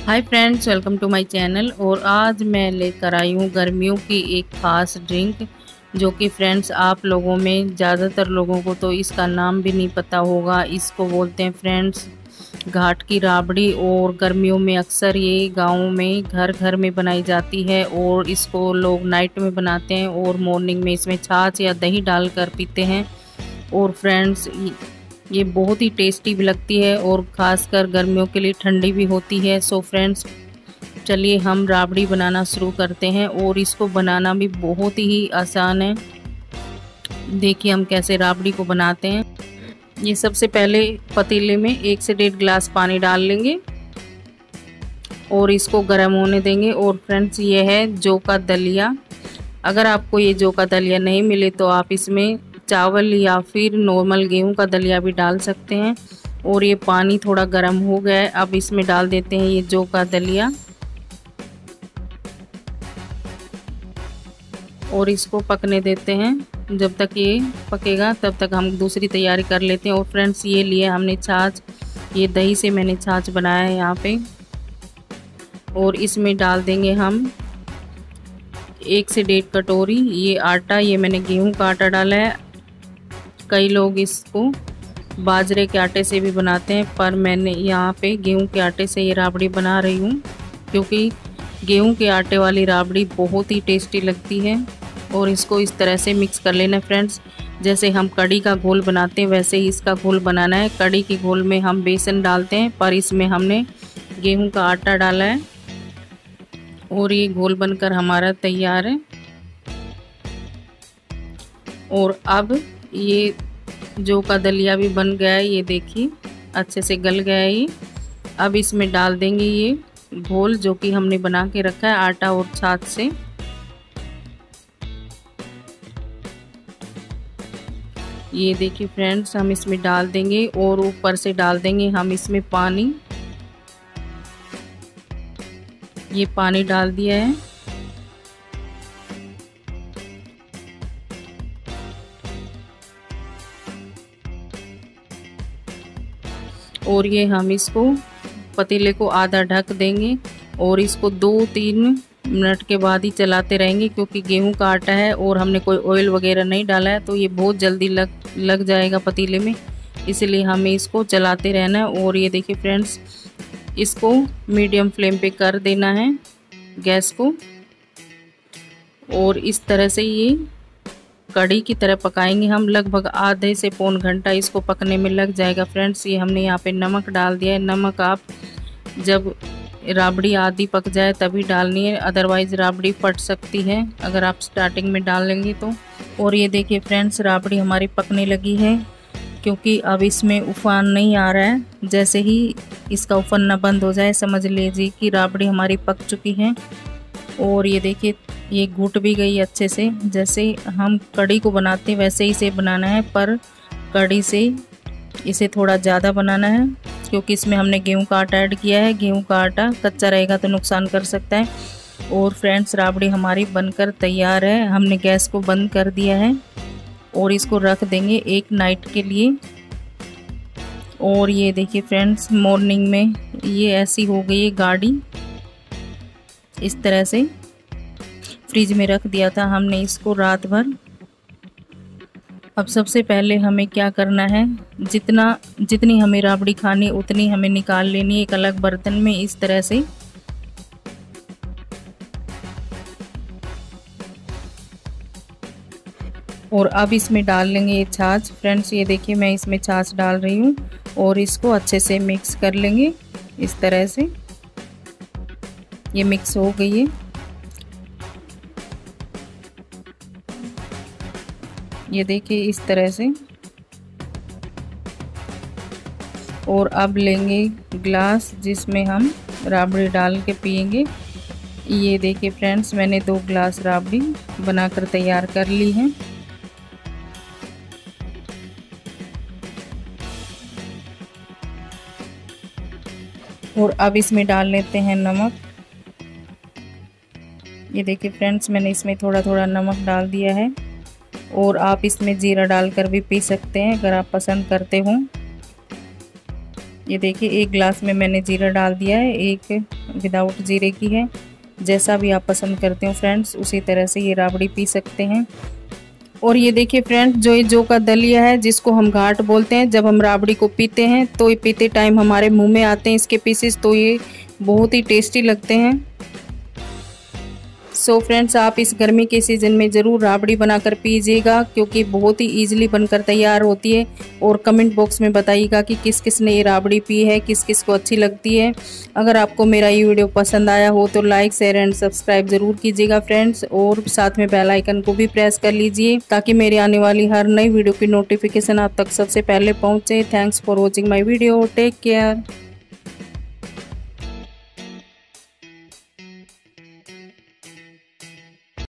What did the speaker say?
Hi friends welcome to my channel और आज मैं लेकर आई हूँ गर्मियों की एक ख़ास ड्रिंक जो कि फ्रेंड्स आप लोगों में, ज़्यादातर लोगों को तो इसका नाम भी नहीं पता होगा। इसको बोलते हैं फ्रेंड्स घाट की राबड़ी। और गर्मियों में अक्सर ये गाँव में घर घर में बनाई जाती है और इसको लोग नाइट में बनाते हैं और मॉर्निंग में इसमें छाछ या दही डालकर पीते हैं। और फ्रेंड्स ये बहुत ही टेस्टी भी लगती है और ख़ासकर गर्मियों के लिए ठंडी भी होती है। सो फ्रेंड्स चलिए हम राबड़ी बनाना शुरू करते हैं और इसको बनाना भी बहुत ही आसान है। देखिए हम कैसे राबड़ी को बनाते हैं। ये सबसे पहले पतीले में एक से डेढ़ गिलास पानी डाल लेंगे और इसको गर्म होने देंगे। और फ्रेंड्स ये है जो का दलिया। अगर आपको ये जो का दलिया नहीं मिले तो आप इसमें चावल या फिर नॉर्मल गेहूँ का दलिया भी डाल सकते हैं। और ये पानी थोड़ा गर्म हो गया है। अब इसमें डाल देते हैं ये जौ का दलिया। और इसको पकने देते हैं। जब तक ये पकेगा, तब तक हम दूसरी तैयारी कर लेते हैं। और फ्रेंड्स, ये लिए हमने छाछ। ये दही से मैंने छाछ बनाया है यहाँ पे। और इसमें डाल देंगे हम एक से डेढ़ कटोरी। ये आटा, ये मैंने गेहूँ का आटा डाला है। कई लोग इसको बाजरे के आटे से भी बनाते हैं, पर मैंने यहाँ पे गेहूँ के आटे से ये राबड़ी बना रही हूँ, क्योंकि गेहूँ के आटे वाली राबड़ी बहुत ही टेस्टी लगती है और इसको इस तरह से मिक्स कर लेना फ्रेंड्स। जैसे हम कड़ी का घोल बनाते हैं, वैसे ही इसका घोल बनाना है। कड़ी के घोल में हम बेसन डालते हैं, पर इसमें हमने गेहूँ का आटा डाला है और ये घोल बनकर हमारा तैयार है। और अब ये जो का दलिया भी बन गया है, ये देखिए, अच्छे से गल गया है ये। अब इसमें डाल देंगे ये घोल जो कि हमने बना के रखा है आटा और छाछ से। ये देखिए फ्रेंड्स, हम इसमें डाल देंगे और ऊपर से डाल देंगे हम इसमें पानी। ये पानी डाल दिया है। और ये हम इसको पतीले को आधा ढक देंगे और इसको दो तीन मिनट के बाद ही चलाते रहेंगे क्योंकि गेहूँ का आटा है और हमने कोई ऑयल वगैरह नहीं डाला है तो ये बहुत जल्दी लग लग जाएगा पतीले में। इसलिए हमें इसको चलाते रहना है और ये देखिए फ्रेंड्स इसको मीडियम फ्लेम पे कर देना है गैस को। और इस तरह से ये कड़ी की तरह पकाएँगे हम। लगभग आधे से पौन घंटा इसको पकने में लग जाएगा। फ्रेंड्स, ये हमने यहाँ पे नमक डाल दिया है। नमक आप जब राबड़ी आधी पक जाए तभी डालनी है। अदरवाइज़ राबड़ी फट सकती है। अगर आप स्टार्टिंग में डाल लेंगे तो। और ये देखिए फ्रेंड्स, राबड़ी हमारी पकने लगी है। क्योंकि अब इसमें उफान नहीं आ रहा है। जैसे ही इसका उफनना बंद हो जाए, समझ लीजिए कि राबड़ी हमारी पक चुकी है। और ये देखिए ये घुट भी गई अच्छे से। जैसे हम कड़ी को बनाते हैं, वैसे ही इसे बनाना है, पर कड़ी से इसे थोड़ा ज़्यादा बनाना है, क्योंकि इसमें हमने गेहूँ का आटा ऐड किया है। गेहूँ का आटा कच्चा रहेगा तो नुकसान कर सकता है। और फ्रेंड्स, राबड़ी हमारी बनकर तैयार है। हमने गैस को बंद कर दिया है और इसको रख देंगे एक नाइट के लिए। और ये देखिए फ्रेंड्स, मॉर्निंग में ये ऐसी हो गई है गाड़ी, इस तरह से। फ्रिज में रख दिया था हमने इसको रात भर। अब सबसे पहले हमें क्या करना है? जितना, जितनी हमें राबड़ी खानी, उतनी हमें निकाल लेनी एक अलग बर्तन में इस तरह से। और अब इसमें डाल लेंगे ये छाछ। फ्रेंड्स, ये देखिए, मैं इसमें छाछ डाल रही हूँ और इसको अच्छे से मिक्स कर लेंगे इस तरह से। ये मिक्स हो गई है। ये देखिए इस तरह से। और अब लेंगे ग्लास जिसमें हम राबड़ी डाल के पियेंगे। ये देखिए फ्रेंड्स, मैंने दो ग्लास राबड़ी बनाकर तैयार कर ली है। और अब इसमें डाल लेते हैं नमक। ये देखिए फ्रेंड्स, मैंने इसमें थोड़ा थोड़ा नमक डाल दिया है। और आप इसमें जीरा डालकर भी पी सकते हैं, अगर आप पसंद करते हो। ये देखिए, एक गिलास में मैंने जीरा डाल दिया है, एक विदाउट जीरे की है। जैसा भी आप पसंद करते हो फ्रेंड्स उसी तरह से ये राबड़ी पी सकते हैं। और ये देखिए फ्रेंड्स जो ये जो का दलिया है, जिसको हम घाट बोलते हैं, जब हम राबड़ी को पीते हैं तो ये पीते टाइम हमारे मुँह में आते हैं इसके पीसेस तो ये बहुत ही टेस्टी लगते हैं। सो so फ्रेंड्स आप इस गर्मी के सीज़न में ज़रूर राबड़ी बनाकर पीजिएगा, क्योंकि बहुत ही ईजिली बनकर तैयार होती है। और कमेंट बॉक्स में बताइएगा कि किस किस ने ये राबड़ी पी है किस किस को अच्छी लगती है। अगर आपको मेरा ये वीडियो पसंद आया हो तो लाइक शेयर एंड सब्सक्राइब ज़रूर कीजिएगा फ्रेंड्स और साथ में बेल आइकन को भी प्रेस कर लीजिए, ताकि मेरी आने वाली हर नई वीडियो की नोटिफिकेशन आप तक सबसे पहले पहुँचे। Thanks for watching my video take care